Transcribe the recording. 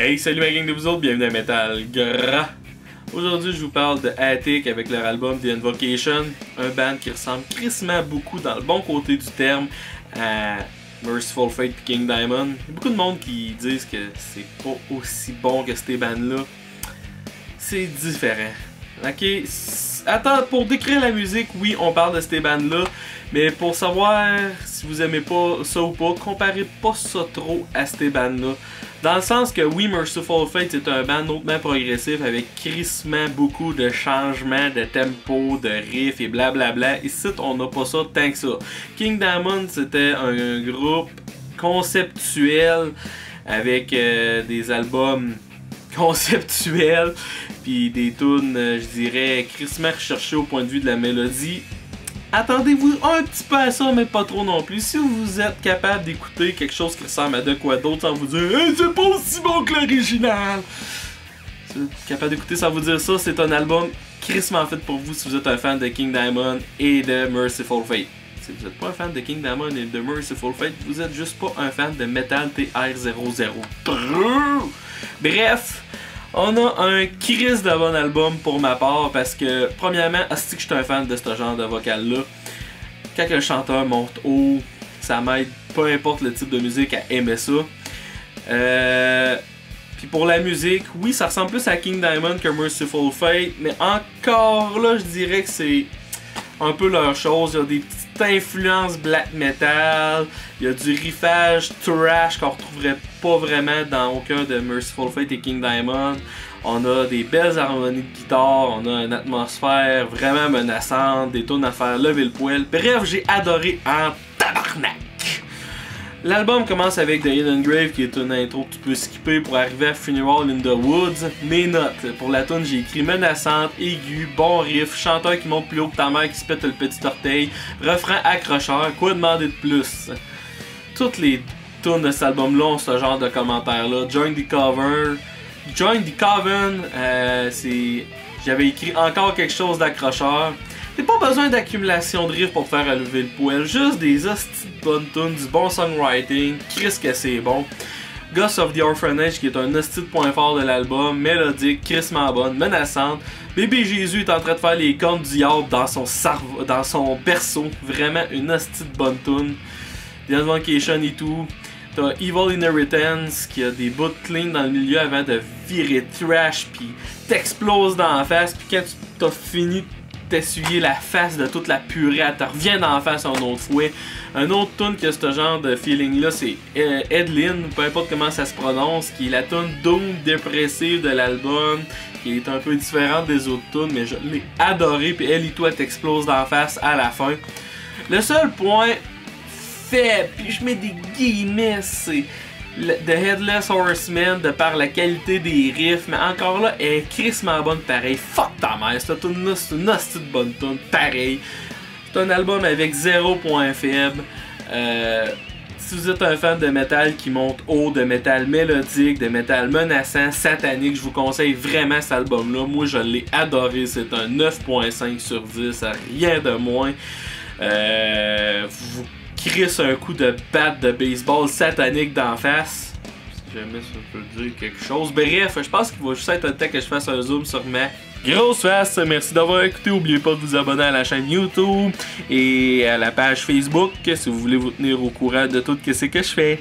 Hey, salut ma gang de vous autres, bienvenue à Metal Gras. Aujourd'hui, je vous parle de Attic avec leur album The Invocation, un band qui ressemble crissement beaucoup dans le bon côté du terme à Merciful Fate et King Diamond. Il y a beaucoup de monde qui disent que c'est pas aussi bon que ces bands-là. C'est différent. Ok, attends, pour décrire la musique, oui, on parle de ces bands-là, mais pour savoir si vous aimez pas ça ou pas, comparez pas ça trop à ces bands-là. Dans le sens que oui, Merciful Fate c'est un band hautement progressif avec crissement beaucoup de changements de tempo, de riffs et blablabla. Ici, on n'a pas ça tant que ça. King Diamond c'était un groupe conceptuel avec euh, des albums conceptuels puis des tunes, euh, je dirais, crissement recherchées au point de vue de la mélodie attendez-vous un petit peu à ça, mais pas trop non plus. Si vous êtes capable d'écouter quelque chose qui ressemble à de quoi d'autre sans vous dire c'est pas aussi bon que l'original, si vous êtes capable d'écouter sans vous dire ça, c'est un album crissement fait pour vous si vous êtes un fan de King Diamond et de Merciful Fate. Si vous n'êtes pas un fan de King Diamond et de Merciful Fate, vous êtes juste pas un fan de Metal TR00. Bref, on a un Chris de bon album pour ma part parce que, premièrement, est-ce que je suis un fan de ce genre de vocal-là? Quand le chanteur monte haut, ça m'aide, peu importe le type de musique, à aimer ça. Euh, puis pour la musique, oui, ça ressemble plus à King Diamond que Merciful Fate, mais encore là, je dirais que c'est un peu leur chose. Il y a des petites influences black metal, il y a du riffage trash qu'on retrouverait pas vraiment dans aucun de Merciful Fate et King Diamond. On a des belles harmonies de guitare, on a une atmosphère vraiment menaçante, des tonnes à faire lever le poil. Bref, j'ai adoré en tabarnak. L'album commence avec The Hidden Grave qui est une intro que tu peux skipper pour arriver à Funeral in the Woods. Mes notes. Pour la tune j'ai écrit menaçante, aiguë, bon riff, chanteur qui monte plus haut que ta mère qui se pète le petit orteil, refrain accrocheur, quoi demander de plus? Toutes les tunes de cet album-là ont ce genre de commentaires-là. Join the Cover. Join the Coven, euh, c'est. J'avais écrit encore quelque chose d'accrocheur. T'as pas besoin d'accumulation de riffs pour te faire relever le poil, juste des hosties de bonnes tunes, du bon songwriting, Chris que c'est bon. Ghost of the Orphanage qui est un hostie de point fort de l'album, mélodique, crissement bonne, menaçante. Bébé Jésus est en train de faire les cornes du diable dans son, dans son berceau, vraiment une hostie de bonne tune. The Invocation et tout. T'as Evil Inheritance qui a des bouts clean dans le milieu avant de virer trash puis t'exploses dans la face puis quand t'as fini t'essuyer la face de toute la purée, elle te revient d'en face un autre fouet. Un autre tune qui a ce genre de feeling là, c'est euh, Edlin, peu importe comment ça se prononce, qui est la tune doom dépressive de l'album, qui est un peu différente des autres tunes, mais je l'ai adoré, puis elle et toi t'explose d'en face à la fin. Le seul point faible, puis je mets des guillemets, c'est The Headless Horseman de par la qualité des riffs, mais encore là, elle est crissement bonne pareil. Fuck ta mère, c'est une, une bonne tune, pareil. C'est un album avec zéro point faible. Euh, si vous êtes un fan de métal qui monte haut, de métal mélodique, de métal menaçant, satanique, je vous conseille vraiment cet album-là. Moi, je l'ai adoré. C'est un 9.5 sur 10, rien de moins. Euh, crisse un coup de batte de baseball satanique d'en face. Si jamais ça peut dire quelque chose. Bref, je pense qu'il va juste être temps que je fasse un zoom sur ma grosse face. Merci d'avoir écouté. N'oubliez pas de vous abonner à la chaîne YouTube et à la page Facebook si vous voulez vous tenir au courant de tout ce que je fais.